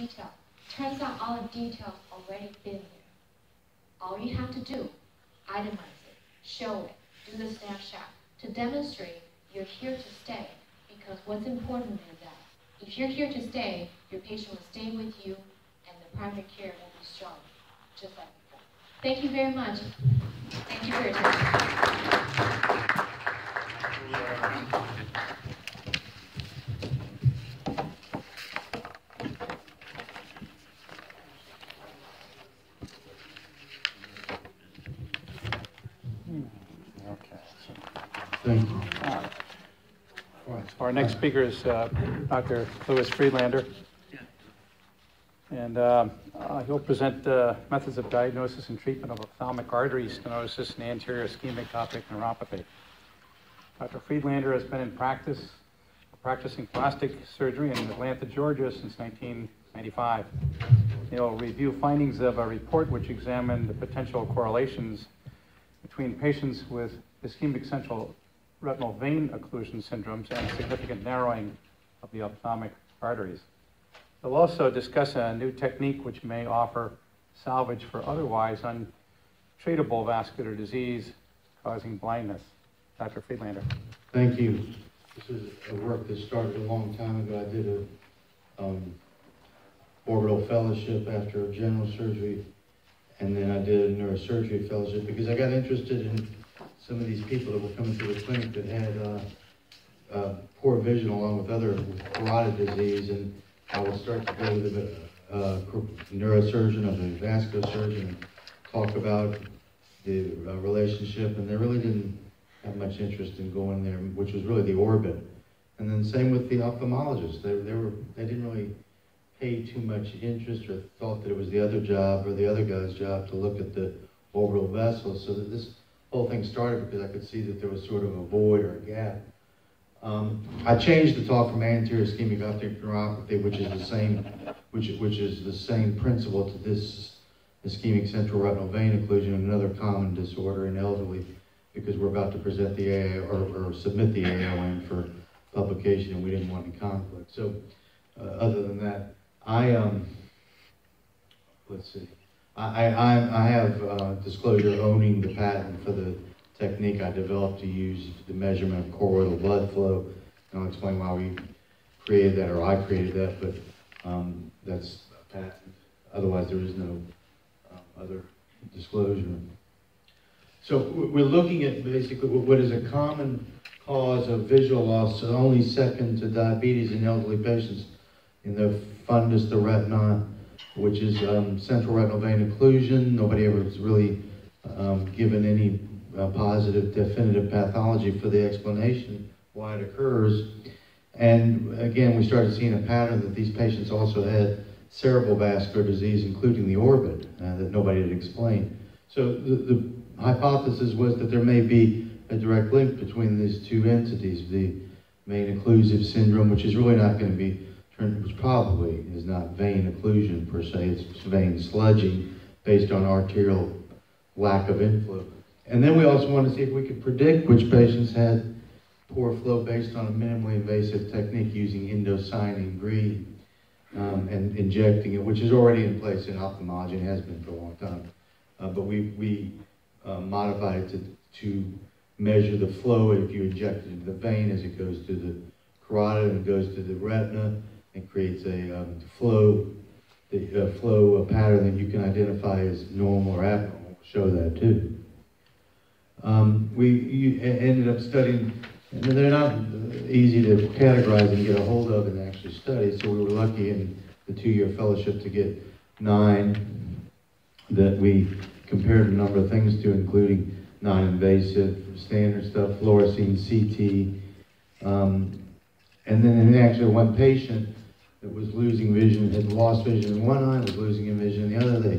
detail. Turns out all the details already been there. All you have to do, itemize it, show it, do the snapshot to demonstrate you're here to stay. Because what's important is that if you're here to stay, your patient will stay with you and the primary care will be strong, just like before. Thank you very much. Thank you for your attention. Okay. so- Thank you. so Our next speaker is uh, Dr. Lewis Friedlander. And um, uh, he'll present uh, methods of diagnosis and treatment of ophthalmic artery stenosis and anterior ischemic optic neuropathy. Dr. Friedlander has been in practice, practicing plastic surgery in Atlanta, Georgia since 1995. He'll review findings of a report which examined the potential correlations between patients with ischemic central retinal vein occlusion syndromes and significant narrowing of the ophthalmic arteries. We'll also discuss a new technique which may offer salvage for otherwise untreatable vascular disease causing blindness. Dr. Friedlander. Thank you. This is a work that started a long time ago. I did a um, orbital fellowship after general surgery, and then I did a neurosurgery fellowship because I got interested in some of these people that were coming to the clinic that had uh, uh, poor vision along with other carotid disease, and I would start to go to the uh, neurosurgeon or the vascular surgeon and talk about the uh, relationship, and they really didn't have much interest in going there, which was really the orbit. And then same with the ophthalmologists. They, they were they didn't really pay too much interest or thought that it was the other job or the other guy's job to look at the orbital vessels. So that this whole thing started because I could see that there was sort of a void or a gap. Um, I changed the talk from anterior ischemic optic neuropathy, which is the same, which which is the same principle to this ischemic central retinal vein occlusion, another common disorder in elderly, because we're about to present the AA or, or submit the AOM for publication, and we didn't want any conflict. So, uh, other than that, I um, let's see, I I, I have uh, disclosure owning the patent for the technique I developed to use the measurement of choroidal blood flow. And I'll explain why we created that, or I created that, but um, that's a patent. Otherwise, there is no um, other disclosure. So we're looking at basically what is a common cause of visual loss, only second to diabetes in elderly patients in the fundus, the retina, which is um, central retinal vein occlusion. Nobody ever has really um, given any uh, positive definitive pathology for the explanation why it occurs. And again, we started seeing a pattern that these patients also had cerebral vascular disease, including the orbit, uh, that nobody had explained. So the, the hypothesis was that there may be a direct link between these two entities, the main occlusive syndrome, which is really not going to be, which probably is not vein occlusion per se, it's vein sludging based on arterial lack of inflow. And then we also wanted to see if we could predict which patients had poor flow based on a minimally invasive technique using indocyanine green um, and injecting it, which is already in place in ophthalmology and has been for a long time. Uh, but we, we uh, modified it to, to measure the flow if you inject it into the vein as it goes to the carotid and goes to the retina and creates a um, flow, the uh, flow pattern that you can identify as normal or abnormal. We'll show that too. Um, we ended up studying, and they're not easy to categorize and get a hold of and actually study, so we were lucky in the two-year fellowship to get nine that we compared a number of things to, including non-invasive, standard stuff, fluorescein, CT, um, and then in actually one patient that was losing vision, had lost vision in one eye, was losing vision in the other, they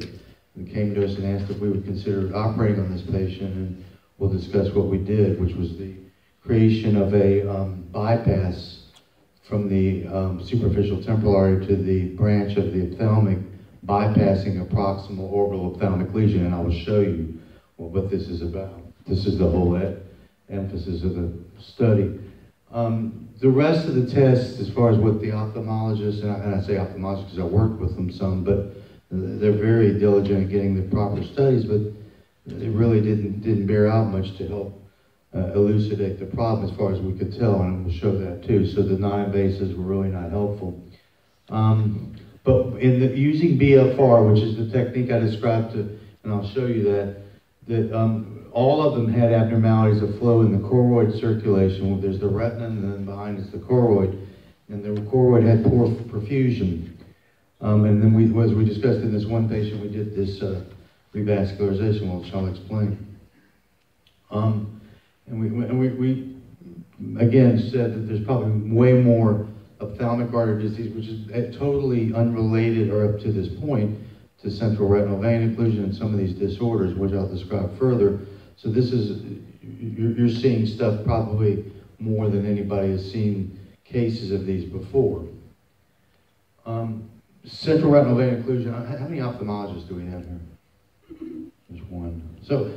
came to us and asked if we would consider operating on this patient, and we'll discuss what we did, which was the creation of a um, bypass from the um, superficial temporal artery to the branch of the ophthalmic, bypassing a proximal orbital ophthalmic lesion, and I will show you what this is about. This is the whole emphasis of the study. Um, the rest of the tests, as far as what the ophthalmologists, and I, and I say ophthalmologists because I worked with them some, but they're very diligent at getting the proper studies, but it really didn't didn't bear out much to help uh, elucidate the problem as far as we could tell, and we'll show that too. So the non-invasives were really not helpful. Um, but in the, using BFR, which is the technique I described to, and I'll show you that, that um, all of them had abnormalities of flow in the choroid circulation. There's the retina, and then behind is the choroid. And the choroid had poor perfusion. Um, and then we, as we discussed in this one patient, we did this uh, revascularization, which I'll explain. Um, and we, and we, we, again, said that there's probably way more ophthalmic artery disease, which is uh, totally unrelated or up to this point to central retinal vein occlusion and some of these disorders, which I'll describe further. So this is, you're, seeing stuff probably more than anybody has seen cases of these before. Um, central retinal vein occlusion, how many ophthalmologists do we have here? There's one. So,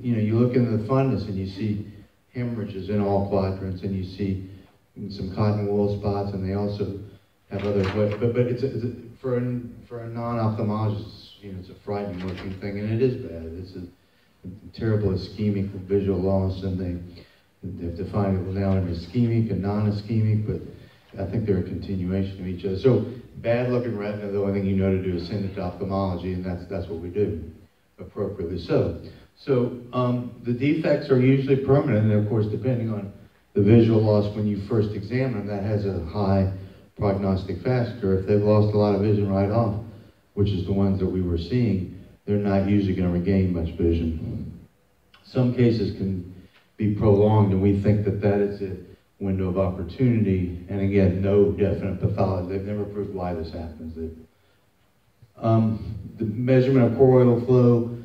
you know, you look into the fundus and you see hemorrhages in all quadrants and you see some cotton wool spots and they also have other, but, but, but it's, a, it's a, for, a, for a non-ophthalmologist, you know, it's a frightening looking thing and it is bad. It's a terrible ischemic visual loss and they, they've defined it now in ischemic and non-ischemic, but I think they're a continuation of each other. So bad looking retina, the only thing you know to do is send it to ophthalmology, and that's that's what we do, appropriately so. So um, the defects are usually permanent, and of course, depending on the visual loss when you first examine them, that has a high prognostic factor. If they've lost a lot of vision right off, which is the ones that we were seeing, they're not usually going to regain much vision. Some cases can be prolonged, and we think that that is a window of opportunity. And again, no definite pathology. They've never proved why this happens. Um, the measurement of choroidal flow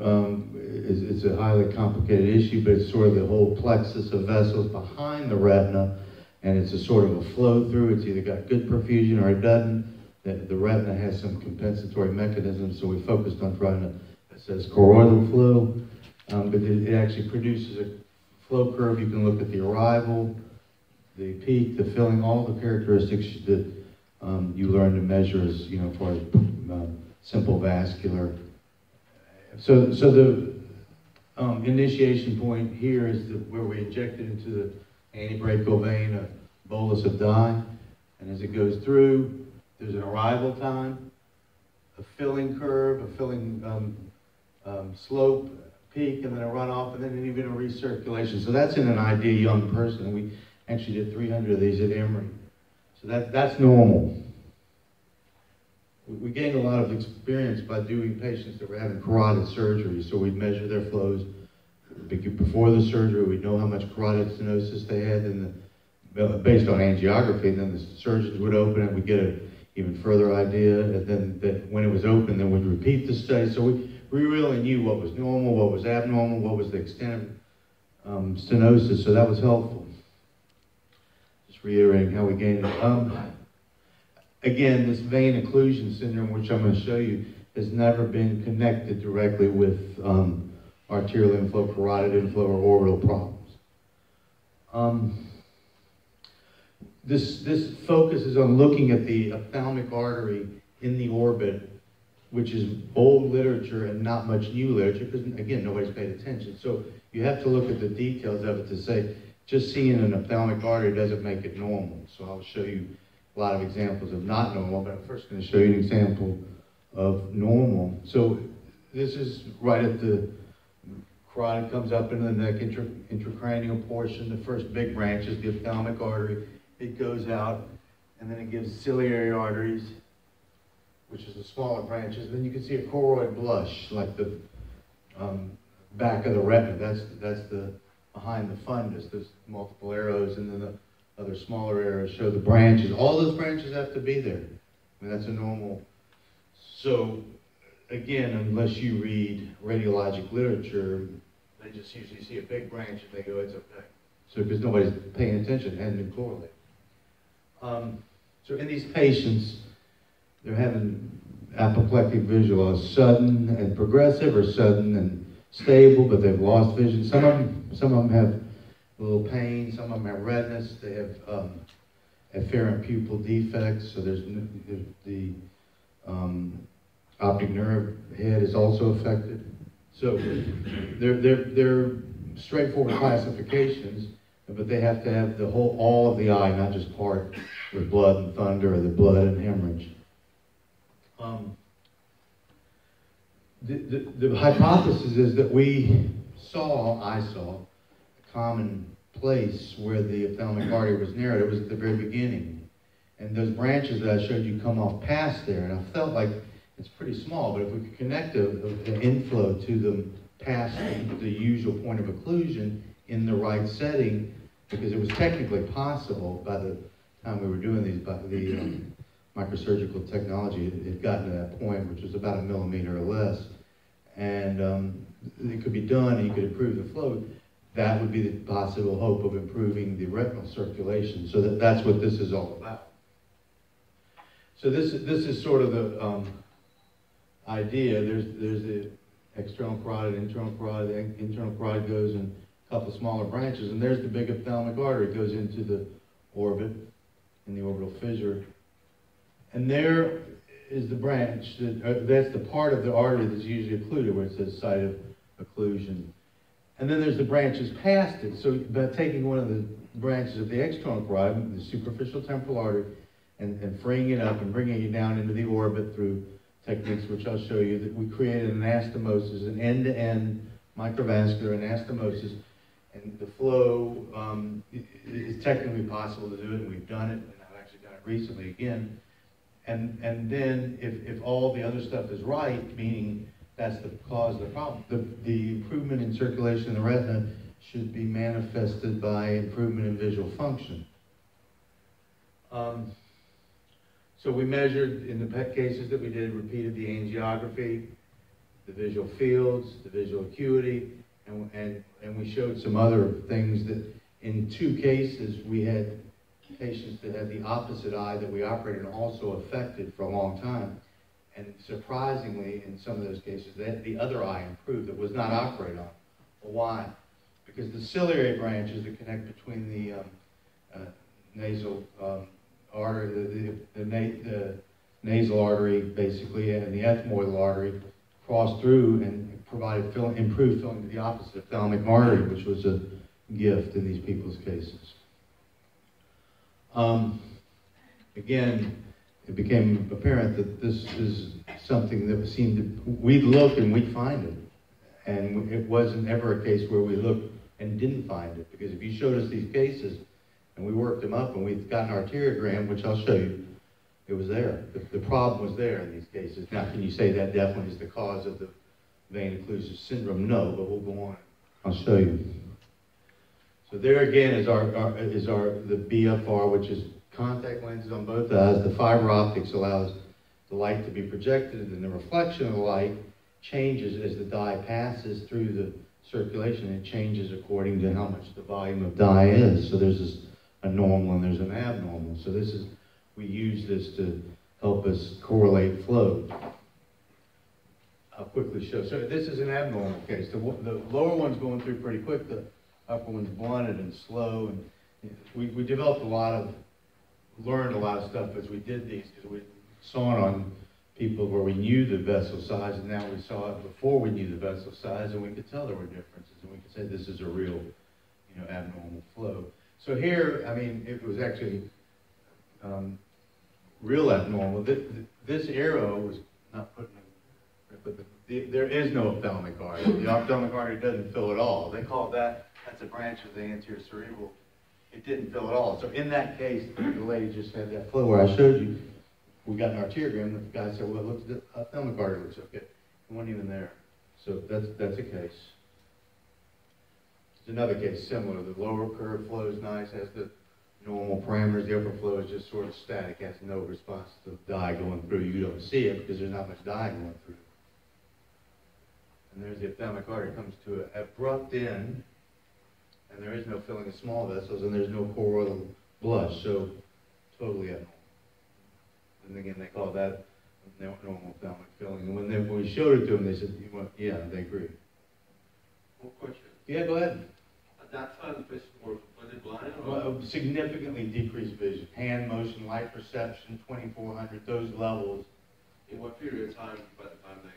um, is, is a highly complicated issue, but it's sort of the whole plexus of vessels behind the retina, and it's a sort of a flow through. It's either got good perfusion or it doesn't. The, the retina has some compensatory mechanism, so we focused on trying to assess choroidal flow, um, but it, it actually produces a flow curve. You can look at the arrival, the peak, the filling, all the characteristics that um, you learn to measure as, you know, for um, simple vascular. So, so the um, initiation point here is the, where we inject it into the antebrachial vein, a bolus of dye, and as it goes through, there's an arrival time, a filling curve, a filling um, um, slope, peak, and then a runoff, and then even a recirculation. So that's in an ideal young person. We Actually did 300 of these at Emory. So that, that's normal. We, gained a lot of experience by doing patients that were having carotid surgery. So we'd measure their flows before the surgery. We'd know how much carotid stenosis they had, and the, based on angiography, then the surgeons would open it. We'd get an even further idea. And then that when it was open, then we'd repeat the study. So we, we really knew what was normal, what was abnormal, what was the extent of um, stenosis. So that was helpful Just reiterating how we gained it. Um, again, this vein occlusion syndrome, which I'm going to show you, has never been connected directly with um, arterial inflow, carotid inflow, or orbital problems. This, this focuses on looking at the ophthalmic artery in the orbit, which is old literature and not much new literature, because again, nobody's paid attention. So you have to look at the details of it to say, just seeing an ophthalmic artery doesn't make it normal. So I'll show you a lot of examples of not normal, but I'm first going to show you an example of normal. So this is right at the carotid comes up into the neck, intra, intracranial portion. The first big branch is the ophthalmic artery. It goes out, and then it gives ciliary arteries, which is the smaller branches. Then you can see a choroid blush, like the um, back of the retina. That's that's the behind the fundus. There's multiple arrows, and then the other smaller arrows show the branches. All those branches have to be there. I mean, that's a normal. So, again, unless you read radiologic literature, they just usually see a big branch and they go, it's okay. So, because nobody's paying attention, it hadn't been correlated. Um, so, in these patients, they're having apoplectic visual sudden and progressive, or sudden and stable, but they've lost vision. Some of them, some of them have a little pain. Some of them have redness. They have um, afferent pupil defects. So there's the um, optic nerve head is also affected. So they're, they're, they're straightforward classifications, but they have to have the whole, all of the eye, not just part with blood and thunder or the blood and hemorrhage. Um, the, the, the hypothesis is that we saw, I saw, a common place where the ophthalmic artery was narrowed. It was at the very beginning. And those branches that I showed you come off past there, and I felt like it's pretty small, but if we could connect an inflow to them past the, the usual point of occlusion in the right setting, because it was technically possible by the time we were doing these, the um, microsurgical technology it had gotten to that point, which was about a millimeter or less, and um, it could be done and you could improve the flow, that would be the possible hope of improving the retinal circulation. So that, that's what this is all about. So this, this is sort of the um, idea. There's, there's the external carotid, internal carotid. The internal carotid goes in a couple smaller branches, and there's the big ophthalmic artery. It goes into the orbit, in the orbital fissure. And there is the branch, that, uh, that's the part of the artery that's usually occluded, where it says site of occlusion. And then there's the branches past it. So by taking one of the branches of the external carotid, the superficial temporal artery, and, and freeing it up and bringing it down into the orbit through techniques which I'll show you, that we created an anastomosis, an end-to-end microvascular anastomosis. And the flow um, is technically possible to do it, and we've done it, and I've actually done it recently again. And, and then if, if all the other stuff is right, meaning that's the cause of the problem, the, the improvement in circulation in the retina should be manifested by improvement in visual function. Um, so we measured, in the PET cases that we did, repeated the angiography, the visual fields, the visual acuity, and, and, and we showed some other things that in two cases we had patients that had the opposite eye that we operated on also affected for a long time. And surprisingly, in some of those cases, that the other eye improved that was not operated on. Why? Because the ciliary branches that connect between the um, uh, nasal um, artery, the, the, the, na the, nasal artery, basically, and the ethmoidal artery cross through and provided fill, improved filling to the opposite of ophthalmic artery, which was a gift in these people's cases. Um, again, it became apparent that this is something that seemed to, we'd look and we'd find it. And it wasn't ever a case where we looked and didn't find it. Because if you showed us these cases and we worked them up and we've got an arteriogram, which I'll show you, it was there. The, the problem was there in these cases. Now, can you say that definitely is the cause of the vein occlusive syndrome? No, but we'll go on. I'll show you. So there again is our, our, is our the BFR, which is contact lenses on both eyes. The fiber optics allows the light to be projected, and the reflection of the light changes as the dye passes through the circulation. It changes according to how much the volume of dye is. So there's this, a normal and there's an abnormal. So this is we use this to help us correlate flow. I'll quickly show. So this is an abnormal case. The, the lower one's going through pretty quick. The upper one's blunted and slow. And we, we developed a lot of, learned a lot of stuff as we did these because we saw it on people where we knew the vessel size and now we saw it before we knew the vessel size and we could tell there were differences and we could say this is a real, you know, abnormal flow. So here, I mean, it was actually um, real abnormal. This, this arrow was not put in, but the, the, there is no ophthalmic artery. The ophthalmic artery doesn't fill at all. They call that that's a branch of the anterior cerebral. It didn't fill at all. So in that case, the lady just had that flow where I showed you. We got an arteriogram. The guy said, "Well, it looks the ophthalmic artery looks okay." It wasn't even there. So that's that's a case. There's another case similar. The lower curve flows nice, has the normal parameters. The upper flow is just sort of static, has no response to dye going through. You don't see it because there's not much dye going through. And there's the ophthalmic artery comes to an abrupt end and there is no filling of small vessels, and there's no choroidal blush, so totally abnormal. And again, they call that normal ophthalmic filling. And when, they, when we showed it to them, they said, "Yeah, they agree." One question. Yeah, go ahead. At that time the patient were completely blind or? Well, significantly decreased vision, hand motion, light perception, twenty-four hundred, those levels. In what period of time by the time they?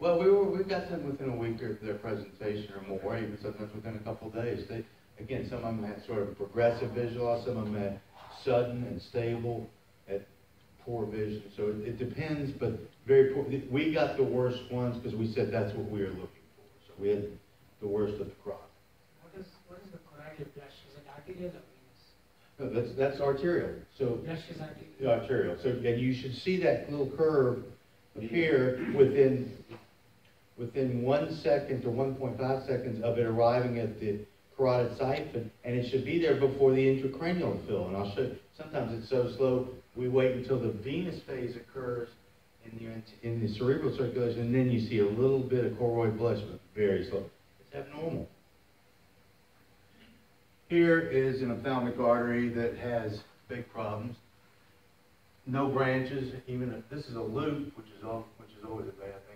Well, we were, we got them within a week of their presentation or more, even sometimes within a couple of days. They, again, some of them had sort of progressive visual loss, some of them had sudden and stable at poor vision. So it, it depends, but very poor, we got the worst ones because we said that's what we were looking for. So we had the worst of the crop. What is, what is the choroidal blush? Is it arterial or venous? No, that's, that's arterial. So Blush is arterial. Arterial, so, and you should see that little curve appear within, within one second to one point five seconds of it arriving at the carotid siphon, and it should be there before the intracranial fill, and I'll show you, sometimes it's so slow, we wait until the venous phase occurs in the, in the cerebral circulation, and then you see a little bit of choroid blush, but very slow. It's abnormal. Here is an ophthalmic artery that has big problems no branches, even if this is a loop, which is al, which is always a bad thing,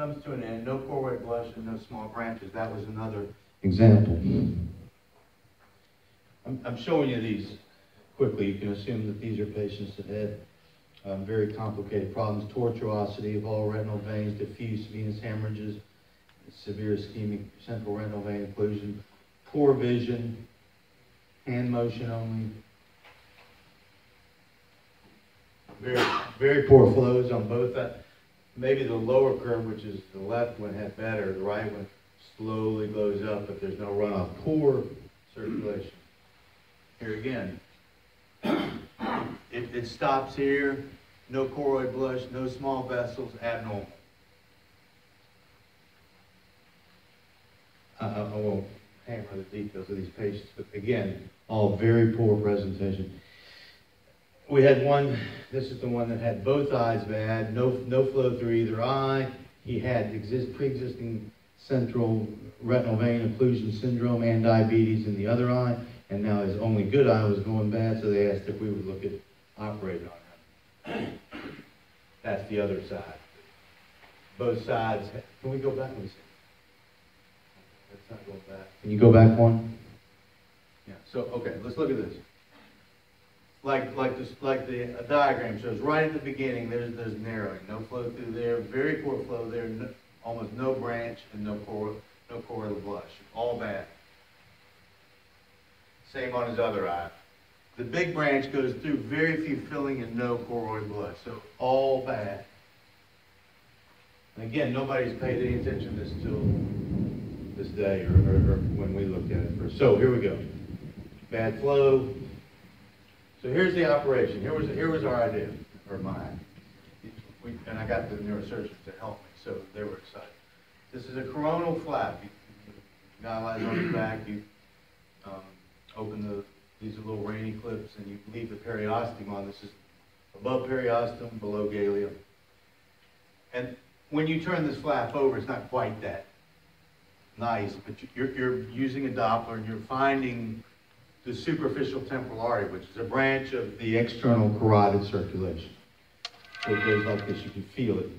comes to an end, no choroid blush and no small branches. That was another example. I'm, I'm showing you these quickly. You can assume that these are patients that had um, very complicated problems, tortuosity of all retinal veins, diffuse venous hemorrhages, severe ischemic central retinal vein occlusion, poor vision, hand motion only, very, very poor flows on both. Uh, Maybe the lower curve, which is the left one, had better, the right one slowly goes up, but there's no runoff. Poor circulation. Here again. It, it stops here, no choroid blush, no small vessels, abnormal. I, I I won't hammer the details of these patients, but again, all very poor presentation. We had one, this is the one that had both eyes bad, no, no flow through either eye. He had exist, pre-existing central retinal vein occlusion syndrome and diabetes in the other eye, and now his only good eye was going bad, so they asked if we would look at operating on him. That's the other side. Both sides, can we go back? Let me see. Let's not go back. Can you go back one? Yeah, so, okay, let's look at this like, like this, like the diagram shows, right at the beginning, there's, there's narrowing, no flow through there, very poor flow there, no, almost no branch and no core, no choroidal blush, all bad. Same on his other eye. The big branch goes through very few filling and no choroid blush, so all bad. And again, nobody's paid any attention to this till this day or, or, or when we looked at it first. So here we go. Bad flow, so here's the operation. Here was, here was our idea, or mine. We, and I got the neurosurgeons to help me, so they were excited. This is a coronal flap. You, you guy on his back, you um, open the, these are little Raney clips, and you leave the periosteum on. This is above periosteum, below galeum. And when you turn this flap over, it's not quite that nice, but you're, you're using a Doppler and you're finding the superficial temporal artery, which is a branch of the external carotid circulation. So it goes like this. You can feel it.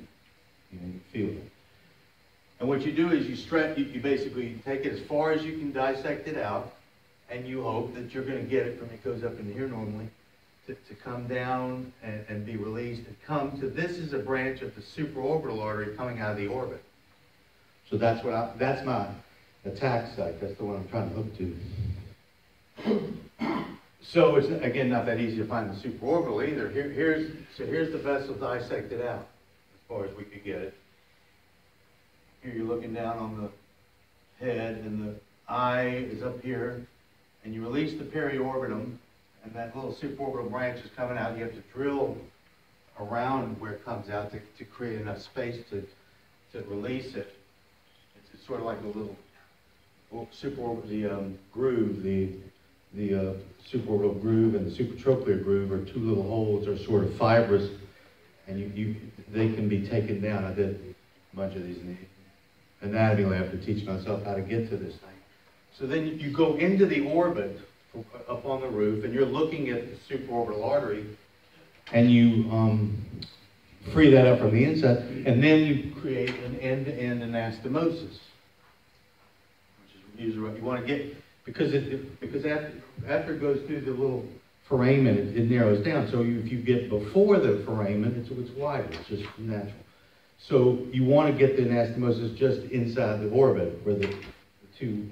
You, know, you feel it. And what you do is you stretch. You, you basically take it as far as you can dissect it out, and you hope that you're going to get it from it goes up into here normally, to, to come down and, and be released and come to this is a branch of the supraorbital artery coming out of the orbit. So that's what I, that's my attack site. That's the one I'm trying to hook to. So it's, again, not that easy to find the supraorbital either. Here, here's, so here's the vessel dissected out, as far as we could get it. Here you're looking down on the head, and the eye is up here, and you release the periorbitum, and that little supraorbital branch is coming out. You have to drill around where it comes out to, to create enough space to, to release it. It's, it's sort of like a little well, supraorbital, the um, groove, the the uh, supraorbital groove and the supratrochlear groove are two little holes that are sort of fibrous, and you, you they can be taken down. I did a bunch of these in the anatomy lab to teach myself how to get to this thing. So then you go into the orbit up on the roof, and you're looking at the supraorbital artery, and you um, free that up from the inside, and then you create an end-to-end anastomosis, which is what you want to get Because it, because after, after it goes through the little foramen, it, it narrows down. So you- if you get before the foramen, it's, it's wider, it's just natural. So you want to get the anastomosis just inside the orbit, where the, the two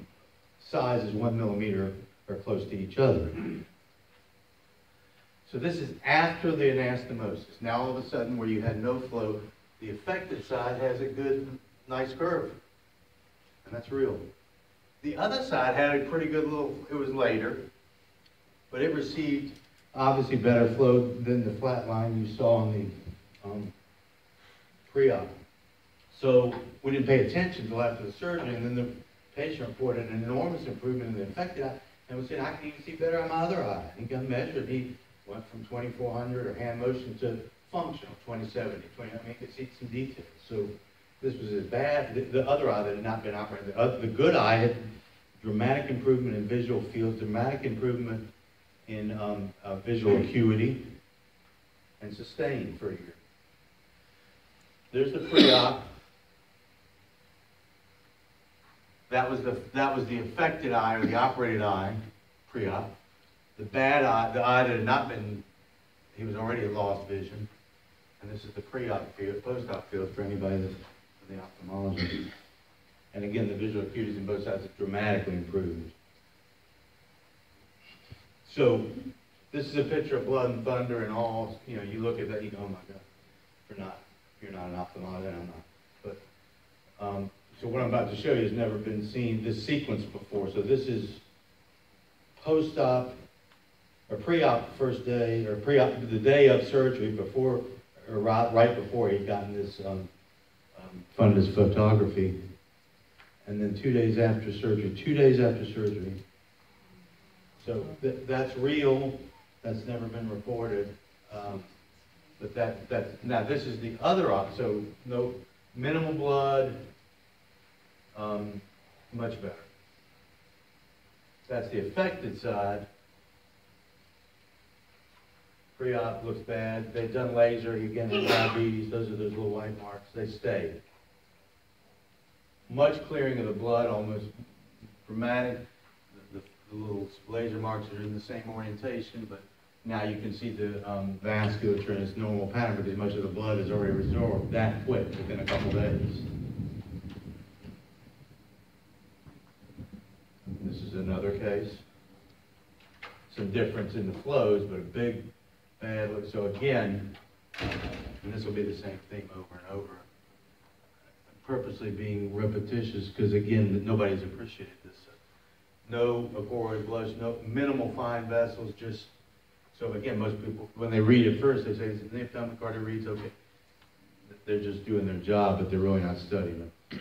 sizes, one millimeter, are close to each other. So this is after the anastomosis. Now all of a sudden, where you had no flow, the affected side has a good, nice curve. And that's real. The other side had a pretty good little, it was later, but it received obviously better flow than the flat line you saw on the um, pre-op. So we didn't pay attention until after the surgery, and then the patient reported an enormous improvement in the affected eye, and we said, I can even see better on my other eye. He got measured, he went from 2400 or hand motion to functional, 2070, 20, I mean, you could see some details. So this was as bad, the, the other eye that had not been operated, the, other, the good eye had dramatic improvement in visual field, dramatic improvement in um, uh, visual acuity, and sustained for a year. There's the pre-op. That was the, that was the affected eye or the operated eye, pre-op. The bad eye, the eye that had not been, he was already lost vision. And this is the pre-op field, post-op field for anybody that's the ophthalmologist. And again, the visual acuities in both sides have dramatically improved. So this is a picture of blood and thunder and all, you know, you look at that, you go, oh my God, you're not, you're not an ophthalmologist, I'm not. But, um, so what I'm about to show you has never been seen, this sequence before. So this is post-op, or pre-op first day, or pre-op, the day of surgery before, or right, right before he'd gotten this, um, um, fundus photography. And then two days after surgery, two days after surgery. So th- that's real, that's never been reported. Um, but that, that, now this is the other op, so no, minimal blood, um, much better. That's the affected side. Pre-op looks bad, they've done laser, again, diabetes, those are those little white marks, they stay. Much clearing of the blood, almost dramatic. The, the little laser marks are in the same orientation, but now you can see the um, vasculature in its normal pattern because much of the blood is already resorbed that quick within a couple days. This is another case. Some difference in the flows, but a big bad look. So again, and this will be the same thing over and over purposely being repetitious because again, nobody's appreciated this. No choroid blush, no minimal fine vessels, just so again, most people when they read it first, they say the ophthalmic artery reads okay. They're just doing their job, but they're really not studying it.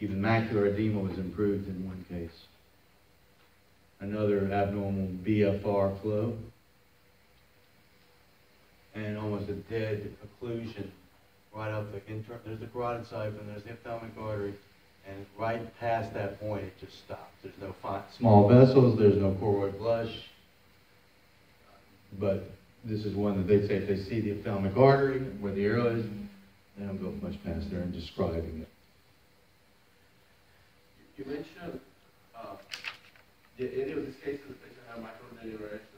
Even macular edema was improved in one case. Another abnormal BFR flow. And almost a dead occlusion right up the inter, there's the carotid siphon, there's the ophthalmic artery, and right past that point, it just stops. There's no small vessels, there's no choroid blush. But this is one that they say if they see the ophthalmic artery where the arrow is, they don't go much past there in describing it. You mentioned, uh, did any of these cases, the patient have too?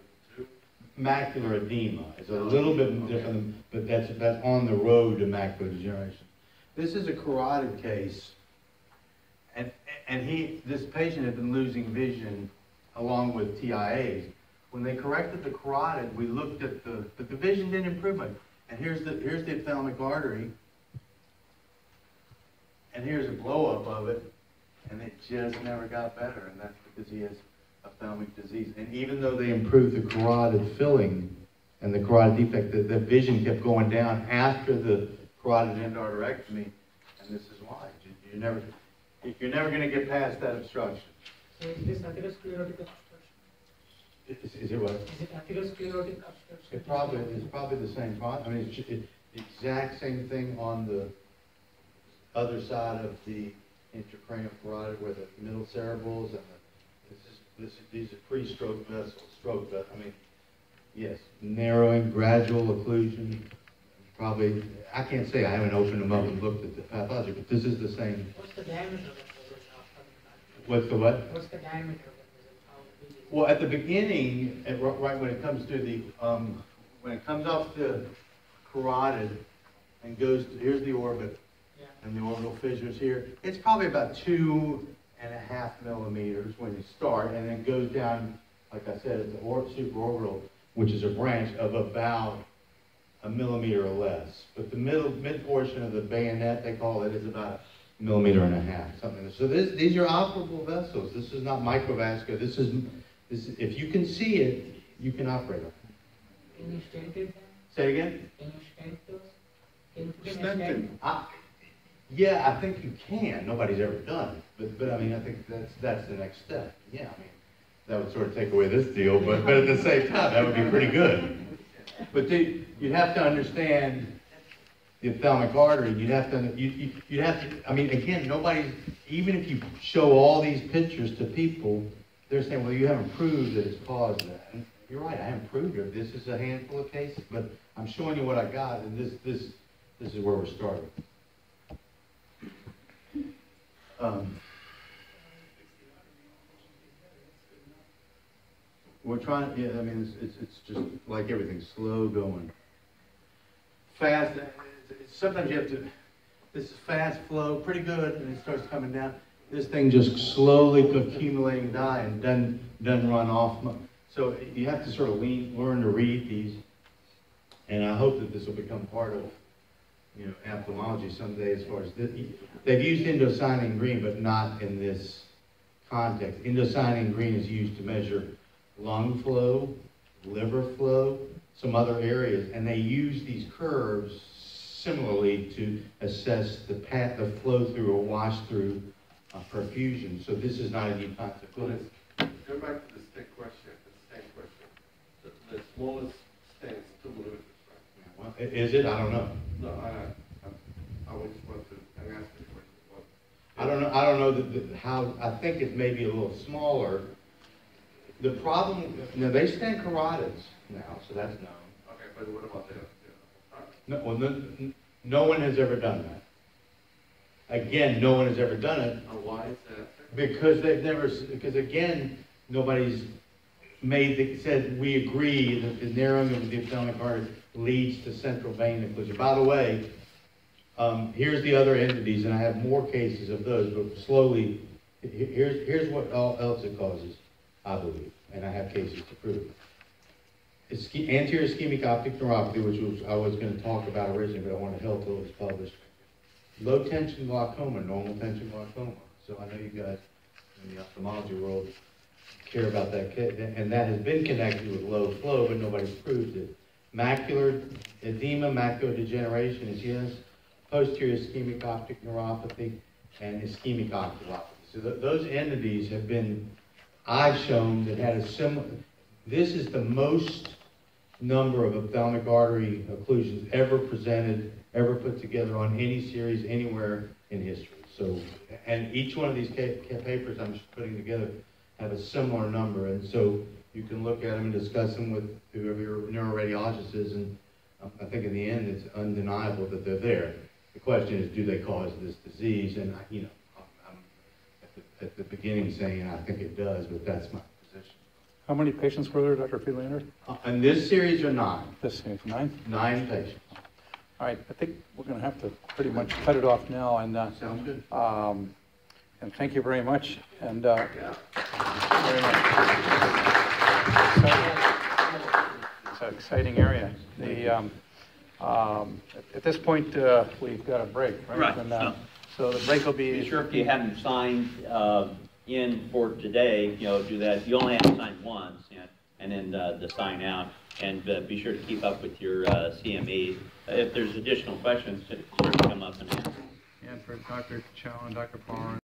Macular edema It's a oh. little bit different, but that's, that's on the road to macular degeneration. This is a carotid case, and, and he, this patient had been losing vision along with TIAs. When they corrected the carotid, we looked at the, but the vision didn't improve much. And here's the, here's the ophthalmic artery, and here's a blow-up of it, and it just never got better, and that's because he has ophthalmic disease. And even though they improved the carotid filling and the carotid defect, the, the vision kept going down after the carotid endarterectomy, and this is why. You, you're never, you're never going to get past that obstruction. So is this atherosclerotic obstruction? Is, is it what? Is it atherosclerotic obstruction? It probably, it's probably the same pro, I mean, it's, it's the exact same thing on the other side of the intracranial carotid where the middle cerebrals and the, this these are pre-stroke vessels, stroke vessels, I mean, yes, narrowing, gradual occlusion, probably, I can't say, I haven't opened them up and looked at the pathology, but this is the same. What's the diameter of the What's the what? What's the diameter of it how big is it? Well, at the beginning, at, right when it comes to the, um, when it comes off the carotid and goes, to- here's the orbit, Yeah. and the orbital fissures here, it's probably about two and a half millimeters when you start, and then goes down, like I said, at the or, supraorbital, which is a branch of about a millimeter or less. But the middle, mid portion of the bayonet, they call it, is about a millimeter and a half, something. So this, these are operable vessels. This is not microvascular. This is, this, if you can see it, you can operate it. Can you stent it? Say it again? Can you stent those? Can you put in a Stent stent? I, yeah, I think you can. Nobody's ever done it. But, but I mean, I think that's, that's the next step. Yeah, I mean, that would sort of take away this deal, but, but at the same time, that would be pretty good. But you'd have to understand the ophthalmic artery, you'd have to, you, you, you'd have to, I mean, again, nobody, even if you show all these pictures to people, they're saying, well, you haven't proved that it's caused that. And you're right, I haven't proved it. This is a handful of cases, but I'm showing you what I got, and this, this, this is where we're starting. Um, We're trying, yeah, I mean, it's, it's, it's just like everything, slow going. Fast, sometimes you have to, this is fast flow, pretty good, and it starts coming down. This thing just slowly accumulating dye and doesn't, doesn't run off. So you have to sort of lean, learn to read these. And I hope that this will become part of, you know, ophthalmology someday as far as, this. they've used indocyanine green, but not in this context. Indocyanine green is used to measure lung flow, liver flow, some other areas, and they use these curves similarly to assess the path, the flow through or wash through uh, perfusion. So this is not a new concept. Go back to the stent question, the stent question. The, the smallest is two millimeters, Is it? I don't know. No, I, I, I was supposed to, I asked the question, what? I don't know, I don't know that, that how, I think it may be a little smaller. The problem, know, they stand carotids now, so that's known. Okay, but what about the, the. No, well, no, no one has ever done that. Again, no one has ever done it And why is that? because they've never, because again, nobody's made, the said, we agree that the narrowing of the ophthalmic artery leads to central vein occlusion. By the way, um, here's the other entities, and I have more cases of those, but slowly, here's, here's what el- else it causes, I believe, and I have cases to prove it. Isch- Anterior ischemic optic neuropathy, which was, I was gonna talk about originally, but I wanted to help till it was published. Low tension glaucoma, normal tension glaucoma. So I know you guys in the ophthalmology world care about that, and that has been connected with low flow, but nobody's proved it. Macular edema, macular degeneration is yes. Posterior ischemic optic neuropathy and ischemic oculopathy. So th- those entities have been, I've shown that had a similar, this is the most number of ophthalmic artery occlusions ever presented, ever put together on any series anywhere in history. So, and each one of these papers I'm putting together have a similar number, and so you can look at them and discuss them with whoever your neuroradiologist is, and um, I think in the end, it's undeniable that they're there. The question is, do they cause this disease? And, I- you know, I'm, at the, at the beginning saying I think it does, but that's my position. How many patients were there, Dr. Friedlander? Uh, In this series are nine, This is nine? nine patients. All right, I think we're going to have to pretty much cut it off now, and, uh, Sounds good. um, and thank you very much, and, uh, Yeah. very much. It's an exciting area. The, um, um, at- this point, uh, we've got a break, right? Right, And, uh, So the break will be. Be sure if you haven't signed uh, in for today, you know, do that. You only have to sign once, and- and then uh, the sign out. And uh, be sure to keep up with your uh, CME. If there's additional questions, sure to come up and ask. And for Dr. Chow and Dr. Barnes.